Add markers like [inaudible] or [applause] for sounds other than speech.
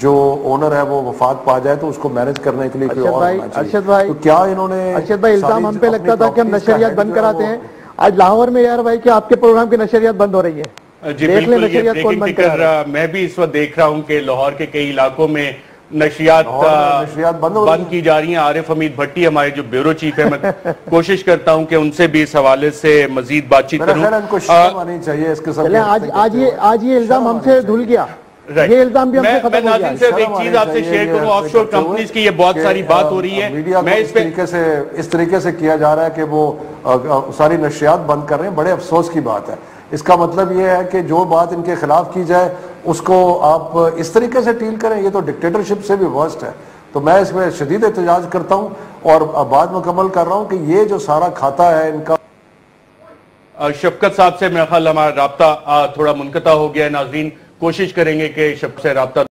जो ओनर है वो वफात पा जाए तो उसको मैनेज करने के लिए कोई अरशद और भाई होना चाहिए। अरशद भाई तो क्या इन्होंने अरशद भाई इल्ज़ाम हम पे लगता था कि हम नशरियात बंद कराते हैं। आज लाहौर में यार भाई कि आपके प्रोग्राम की नशरियात बंद हो रही है? जी देख ले बिल्कुल ये नशरियात कौन ब्रेकिंग बंद करा रहा है। मैं भी इस वक्त देख रहा हूँ कि लाहौर के कई इलाकों में नशियात नशियात बंद बंद की जा रही हैं। आरिफ हमीद भट्टी हमारे जो ब्यूरो चीफ है मैं [laughs] कोशिश करता हूँ कि उनसे भी इस हवाले से मजीद बातचीत करूँ। इनको चाहिए इसके आज आज ये आज ये इल्ज़ाम हमसे धुल गया. ये इल्ज़ाम भी हमसे मैं- मैं खत्म हो गया नाज़रीन सिर्फ़ एक चीज़ आपसे शेयर करूँ ऑफशोर कंपनीज़ की ये बहुत सारी बात हो रही है। मैं इस तरीके से इस तरीके से किया जा रहा है कि वो सारी नशियात बंद कर रहे हैं। बड़े अफसोस की बात है। इसका मतलब ये है कि जो बात इनके खिलाफ की जाए उसको आप इस तरीके से डील करें। ये तो डिक्टेटरशिप से भी वर्स्ट है। तो मैं इसमें शदीद एहतजाज करता हूँ और बात मुकम्मल कर रहा हूँ कि ये जो सारा खाता है इनका शफकत साहब से मेरा ख्याल हमारा रबता थोड़ा मुनकता हो गया है नाजरीन। कोशिश करेंगे कि शब से रबता